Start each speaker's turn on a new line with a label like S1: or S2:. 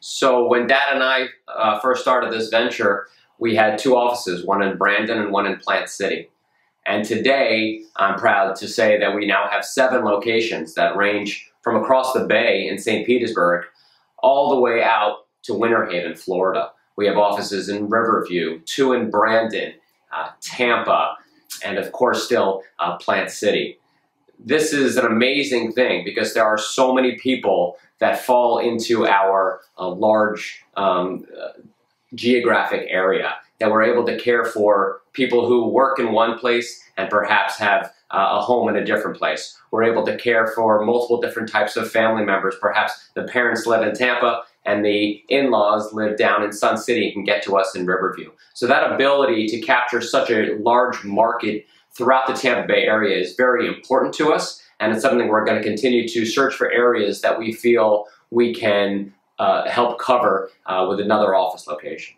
S1: So when Dad and I uh, first started this venture, we had two offices, one in Brandon and one in Plant City. And today, I'm proud to say that we now have seven locations that range from across the bay in St. Petersburg all the way out to Winter Haven, Florida. We have offices in Riverview, two in Brandon, uh, Tampa, and of course still uh, Plant City. This is an amazing thing because there are so many people that fall into our uh, large um, uh, geographic area that we're able to care for people who work in one place and perhaps have uh, a home in a different place. We're able to care for multiple different types of family members. Perhaps the parents live in Tampa and the in-laws live down in Sun City and can get to us in Riverview. So that ability to capture such a large market throughout the Tampa Bay area is very important to us and it's something we're going to continue to search for areas that we feel we can uh, help cover uh, with another office location.